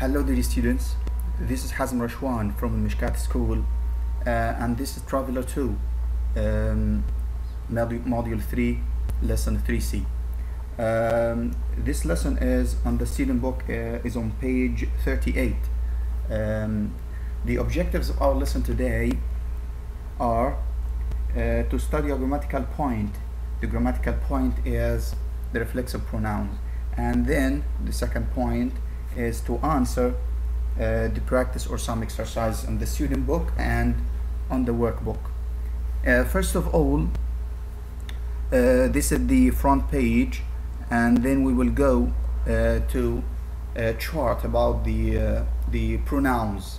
Hello dear students, this is Hazem Rashwan from Mishkat School uh, and this is Traveler 2, um, module, module 3, lesson 3C. Um, this lesson is on the student book uh, is on page 38. Um, the objectives of our lesson today are uh, to study a grammatical point. The grammatical point is the reflexive pronouns and then the second point is to answer uh, the practice or some exercise on the student book and on the workbook. Uh, first of all, uh, this is the front page and then we will go uh, to a chart about the, uh, the pronouns.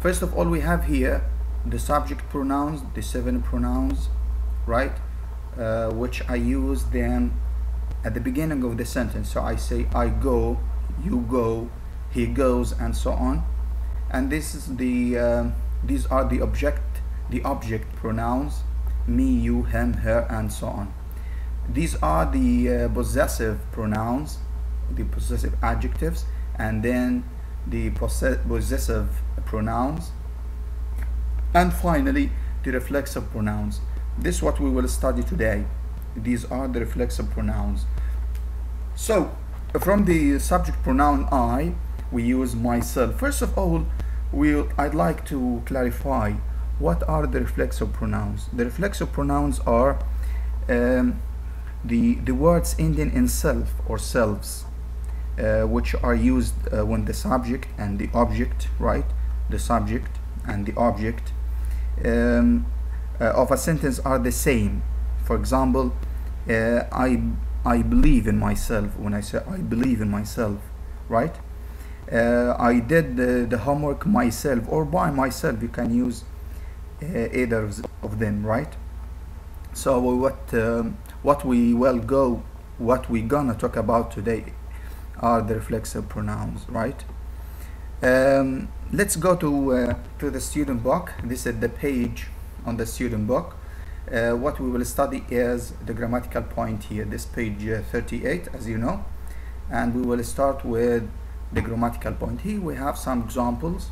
First of all, we have here the subject pronouns, the seven pronouns, right? Uh, which I use then at the beginning of the sentence. So I say I go, you go, he goes, and so on. And this is the uh, these are the object the object pronouns me, you, him, her, and so on. These are the uh, possessive pronouns, the possessive adjectives, and then the possessive pronouns, and finally the reflexive pronouns. This is what we will study today. These are the reflexive pronouns. So, from the subject pronoun I, we use myself. First of all, we'll, I'd like to clarify what are the reflexive pronouns. The reflexive pronouns are um, the, the words ending in self or selves, uh, which are used uh, when the subject and the object, right? The subject and the object um, uh, of a sentence are the same. For example, uh, I I believe in myself when I say I believe in myself, right? Uh, I did the, the homework myself or by myself. You can use uh, either of them, right? So what um, what we will go, what we gonna talk about today are the reflexive pronouns, right? Um, let's go to uh, to the student book. This is the page on the student book uh, what we will study is the grammatical point here this page uh, 38 as you know. And we will start with the grammatical point. Here we have some examples.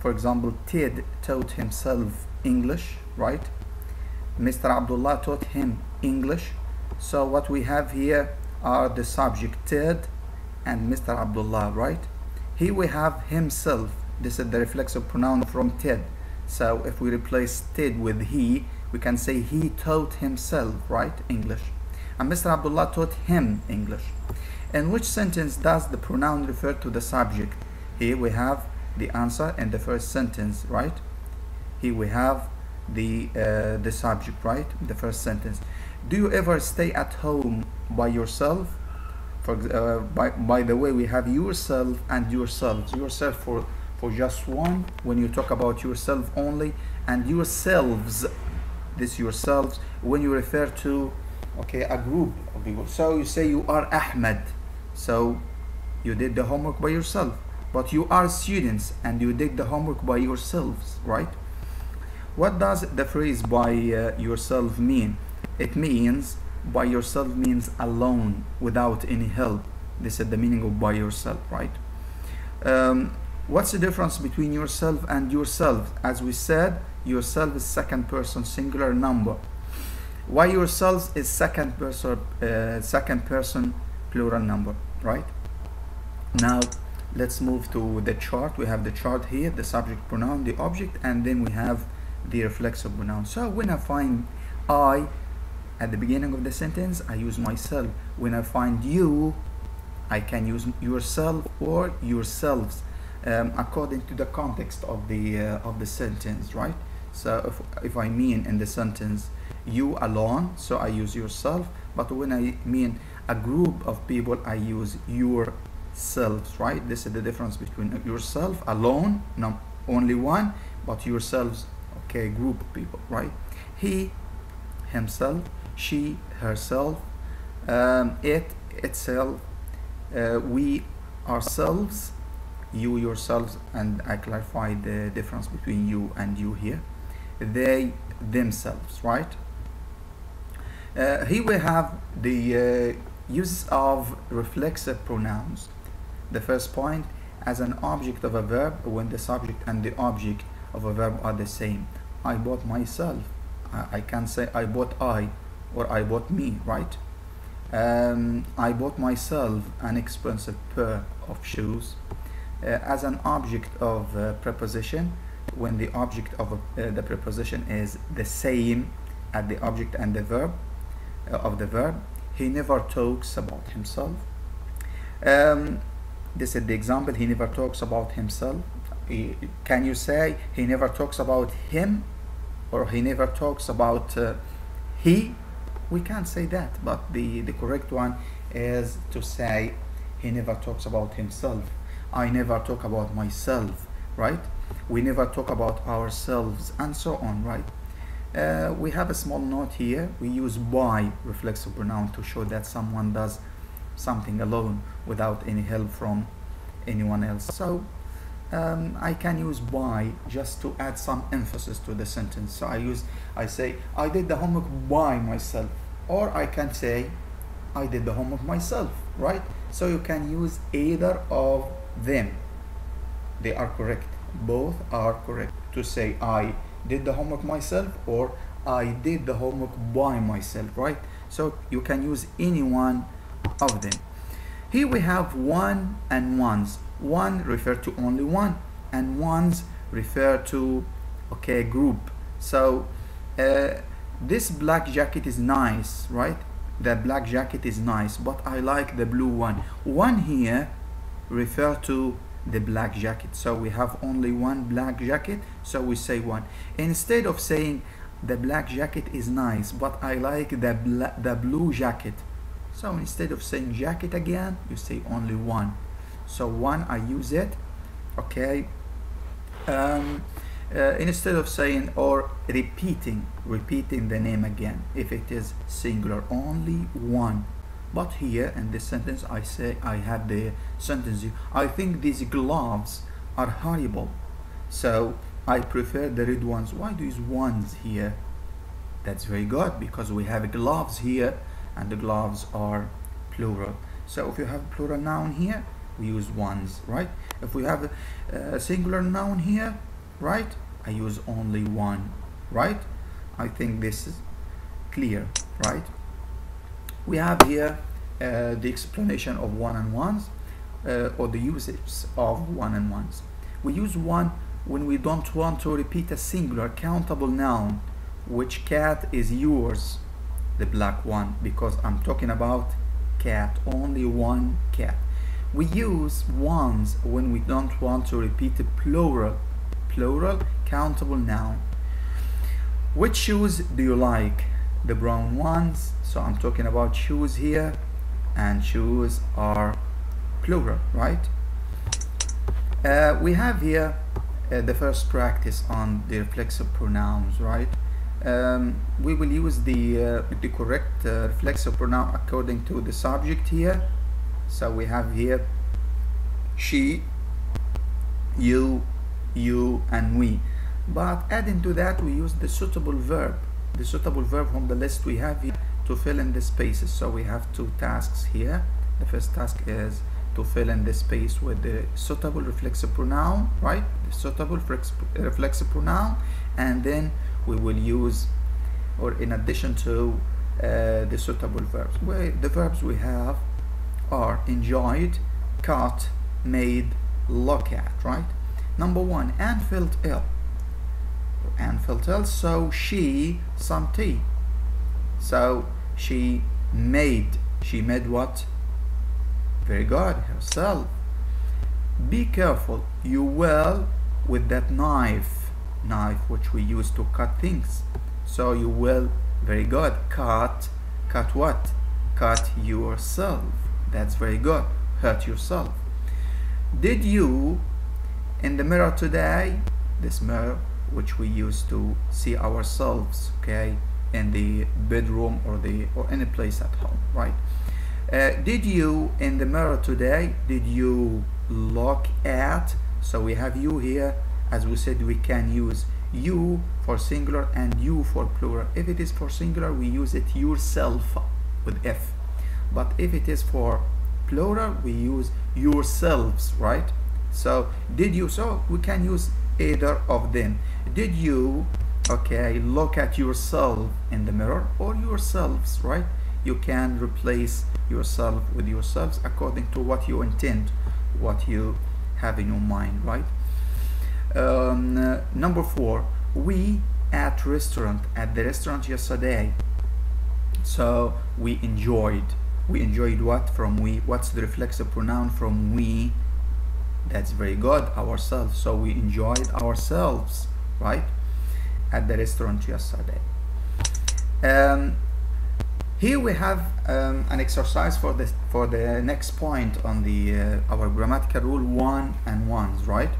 For example Ted taught himself English right? Mr. Abdullah taught him English. So what we have here are the subject Ted and Mr. Abdullah right? Here we have himself. This is the reflexive pronoun from Ted. So if we replace Ted with he we can say he taught himself, right? English. And Mr. Abdullah taught him English. In which sentence does the pronoun refer to the subject? Here we have the answer in the first sentence, right? Here we have the uh, the subject, right? The first sentence. Do you ever stay at home by yourself? For uh, by by the way, we have yourself and yourselves. Yourself for for just one when you talk about yourself only, and yourselves this yourselves when you refer to okay a group of people. So you say you are Ahmed. So you did the homework by yourself. But you are students and you did the homework by yourselves right? What does the phrase by uh, yourself mean? It means by yourself means alone without any help. This is the meaning of by yourself right? Um, what's the difference between yourself and yourself? As we said yourself is second person singular number. Why yourselves is second person uh, second person plural number right? Now let's move to the chart. We have the chart here the subject pronoun the object and then we have the reflexive pronoun. So when i find i at the beginning of the sentence i use myself. When i find you i can use yourself or yourselves um, according to the context of the uh, of the sentence right so if, if I mean in the sentence you alone so I use yourself. But when I mean a group of people I use yourselves right? This is the difference between yourself alone no only one but yourselves okay group of people right? He himself she herself um, it itself uh, we ourselves you yourselves and I clarify the difference between you and you here they themselves right uh, here we have the uh, use of reflexive pronouns the first point as an object of a verb when the subject and the object of a verb are the same. I bought myself. I, I can say I bought I or I bought me, right? Um, I bought myself an expensive pair of shoes. Uh, as an object of uh, preposition, when the object of uh, the preposition is the same as the object and the verb uh, of the verb, he never talks about himself. Um, this is the example. He never talks about himself. He, can you say he never talks about him, or he never talks about uh, he? We can't say that, but the the correct one is to say he never talks about himself. I never talk about myself, right? We never talk about ourselves, and so on, right? Uh, we have a small note here. We use by reflexive pronoun to show that someone does something alone without any help from anyone else. So um, I can use by just to add some emphasis to the sentence. So I use, I say, I did the homework by myself, or I can say, I did the homework myself, right? So you can use either of them. They are correct. Both are correct. To say I did the homework myself or I did the homework by myself, right? So you can use any one of them. Here we have one and ones. One refer to only one and ones refer to okay group. So uh, this black jacket is nice, right? The black jacket is nice, but I like the blue one. One here refer to the black jacket. So we have only one black jacket, so we say one. Instead of saying the black jacket is nice, but I like the, the blue jacket. So instead of saying jacket again, you say only one. So one, I use it, okay? Um, uh, instead of saying or repeating, repeating the name again, if it is singular, only one. But here in this sentence, I say I have the sentence. I think these gloves are horrible, so I prefer the red ones. Why do use ones here? That's very good because we have gloves here, and the gloves are plural. So if you have a plural noun here, we use ones, right? If we have a singular noun here, right? I use only one, right? I think this is clear, right? We have here uh, the explanation of one and ones uh, or the usage of one and ones. We use one when we don't want to repeat a singular countable noun which cat is yours the black one because I'm talking about cat only one cat. We use ones when we don't want to repeat a plural plural countable noun. Which shoes do you like the brown ones. So I'm talking about shoes here. And shoes are plural right? Uh, we have here uh, the first practice on the reflexive pronouns right? Um, we will use the uh, the correct uh, reflexive pronoun according to the subject here. So we have here she you you and we. But adding to that we use the suitable verb the suitable verb from the list we have here to fill in the spaces. So we have two tasks here. The first task is to fill in the space with the suitable reflexive pronoun right? The suitable reflexive pronoun. And then we will use or in addition to uh, the suitable verbs. Where the verbs we have are enjoyed caught made look at right? Number one and felt ill Felt ill so she some tea. So she made she made what? Very good herself. Be careful you will with that knife knife which we use to cut things. So you will very good cut cut what? Cut yourself. That's very good hurt yourself. Did you in the mirror today this mirror which we use to see ourselves okay in the bedroom or the or any place at home right? Uh, did you in the mirror today did you look at so we have you here as we said we can use you for singular and you for plural. If it is for singular we use it yourself with f. But if it is for plural we use yourselves right? So did you so we can use either of them. Did you okay look at yourself in the mirror or yourselves right? You can replace yourself with yourselves according to what you intend what you have in your mind right? Um, uh, number four we at restaurant at the restaurant yesterday. So we enjoyed. We enjoyed what from we what's the reflexive pronoun from we that's very good ourselves. So we enjoyed ourselves right at the restaurant yesterday. Um, here we have um, an exercise for the for the next point on the uh, our grammatical rule one and ones right?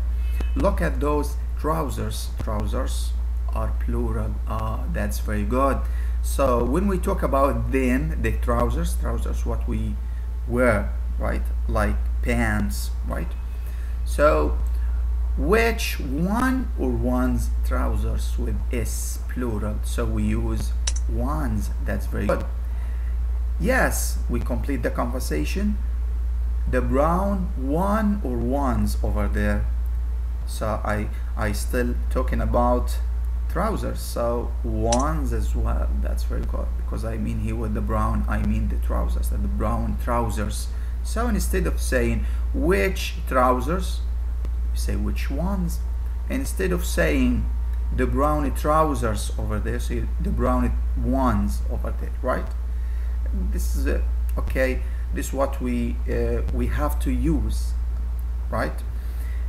Look at those trousers. Trousers are plural. Ah that's very good. So when we talk about them the trousers trousers what we wear right like pants right so which one or one's trousers with s plural? So we use ones that's very good. Yes we complete the conversation. The brown one or ones over there. So i i still talking about trousers. So ones as well that's very good because i mean here with the brown i mean the trousers the brown trousers so instead of saying which trousers say which ones. Instead of saying the brownie trousers over there say the brownie ones over there right? This is a, okay this is what we uh, we have to use right?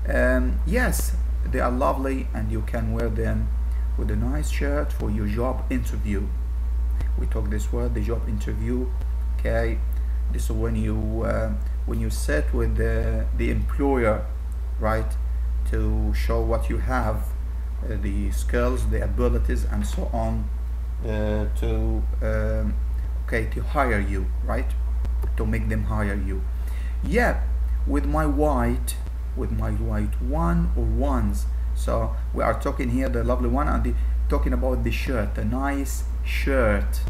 Um, yes they are lovely and you can wear them with a nice shirt for your job interview. We talk this word the job interview okay this is when you uh, when you sit with the, the employer right to show what you have uh, the skills the abilities and so on uh, to um, okay to hire you right to make them hire you. Yeah with my white with my white one or ones. So we are talking here the lovely one and the, talking about the shirt a nice shirt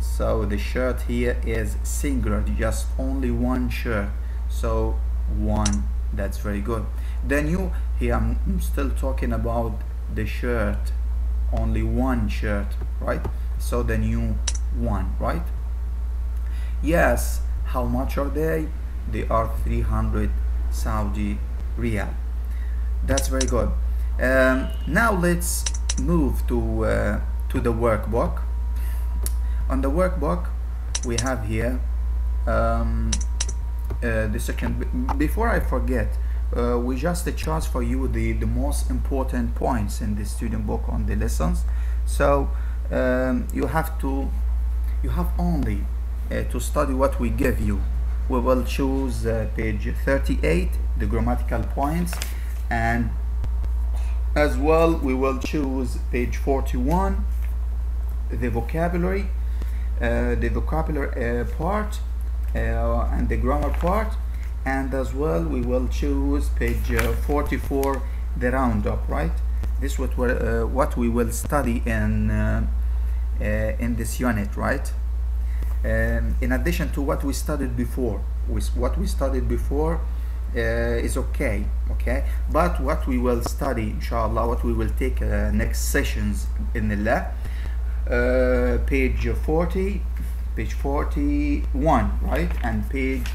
so the shirt here is singular just only one shirt. So one that's very good. Then you here I'm still talking about the shirt only one shirt right? So the new one right? Yes how much are they? They are 300 Saudi Riyal. That's very good. Um, now let's move to uh, to the workbook on the workbook we have here um, uh, the second before I forget uh, we just chose for you the the most important points in the student book on the lessons. So um, you have to you have only uh, to study what we give you. We will choose uh, page 38 the grammatical points and as well we will choose page 41 the vocabulary the vocabulary uh, part uh, and the grammar part. And as well we will choose page uh, 44 the roundup right? This is what, uh, what we will study in in this unit right? Um, in addition to what we studied before with what we studied before uh, is okay okay? But what we will study inshallah what we will take uh, next sessions in the lab uh, page 40 page 41 right? And page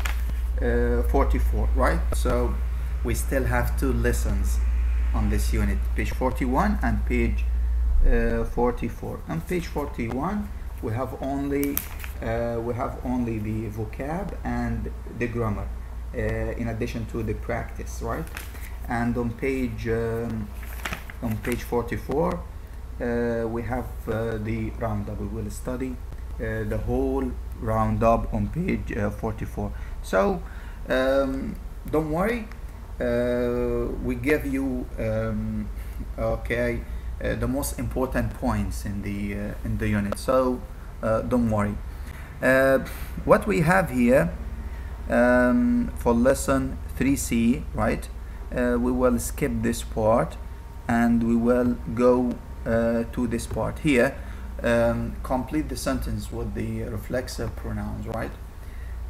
uh, 44 right? So we still have two lessons on this unit page 41 and page uh, 44 on page 41 we have only uh, we have only the vocab and the grammar uh, in addition to the practice right? And on page um, on page 44 uh, we have uh, the roundup we will study uh, the whole roundup on page uh, 44 so um, don't worry we give you um, okay the most important points in the in the unit. So don't worry. What we have here um, for lesson 3c right uh, we will skip this part and we will go uh, to this part. Here um, complete the sentence with the reflexive pronouns right?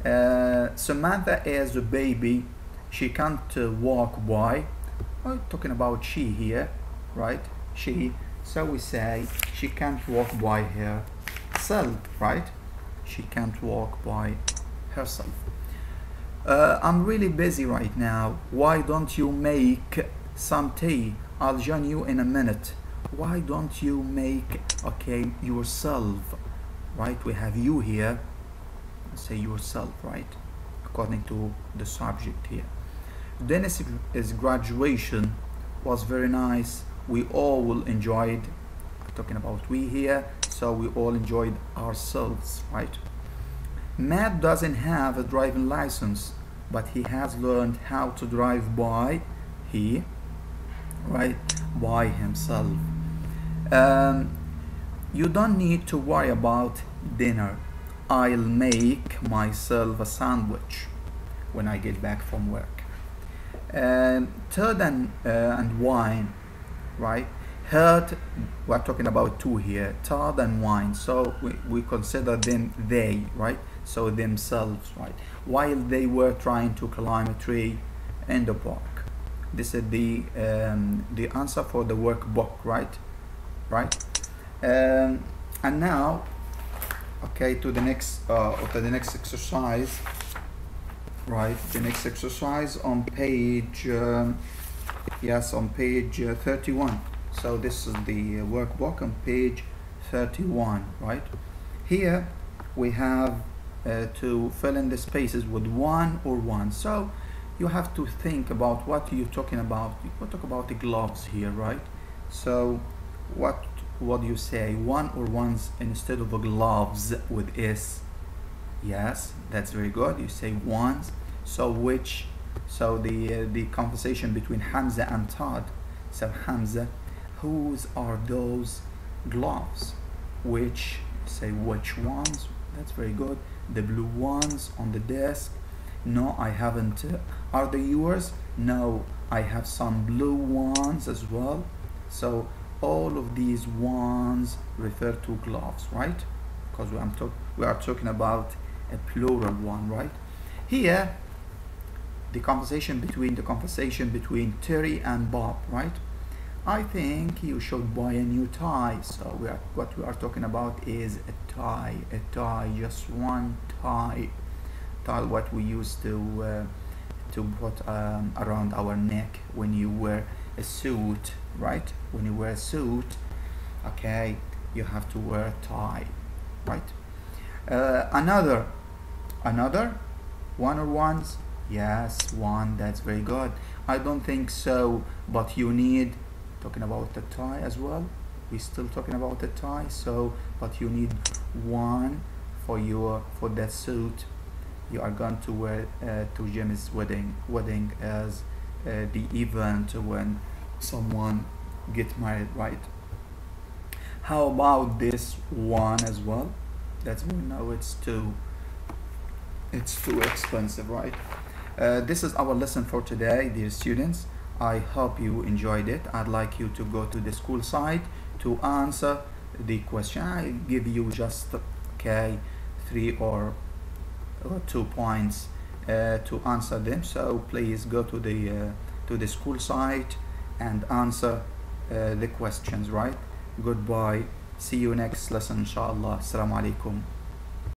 Uh, Samantha is a baby. She can't uh, walk. By we're talking about she here right? She so we say she can't walk by herself right? She can't walk by herself. Uh, I'm really busy right now. Why don't you make some tea? I'll join you in a minute why don't you make okay yourself right we have you here say yourself right according to the subject here. Dennis's graduation was very nice. We all enjoyed talking about we here so we all enjoyed ourselves right? Matt doesn't have a driving license but he has learned how to drive by he right by himself um, you don't need to worry about dinner. I'll make myself a sandwich when I get back from work. Um, third and, uh, and wine right? Hurt we're talking about two here. Third and wine. So we, we consider them they right? So themselves right? While they were trying to climb a tree in the park this is the um, the answer for the workbook right right? Um, and now okay to the next uh, to the next exercise right? The next exercise on page um, yes on page uh, 31 so this is the workbook on page 31 right? Here we have uh, to fill in the spaces with one or one. So you have to think about what you're talking about. You talk about the gloves here right? So what what do you say one or ones instead of gloves with s yes that's very good. You say ones. So which so the uh, the conversation between Hamza and Todd. So Hamza whose are those gloves? Which say which ones? That's very good. The blue ones on the desk. No I haven't. Are they yours? No I have some blue ones as well. So all of these ones refer to gloves right? Because we, we are talking about a plural one right? Here the conversation between the conversation between Terry and Bob right? I think you should buy a new tie. So we are what we are talking about is a tie a tie just one tie. Tie what we used to uh, to put um, around our neck when you wear a suit right? When you wear a suit okay you have to wear a tie right? Uh, another another? One or ones? Yes one that's very good. I don't think so but you need talking about the tie as well we're still talking about the tie so but you need one for your for that suit. You are going to wear uh, to Jimmy's wedding wedding as uh, the event when someone get married right? How about this one as well? That's we know it's too it's too expensive right? Uh, this is our lesson for today dear students. I hope you enjoyed it. I'd like you to go to the school site to answer the question. I give you just okay three or, two points to answer them. So please go to the uh, to the school site and answer uh, the questions right? Goodbye. See you next lesson inshallah. Assalamu alaikum